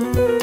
Música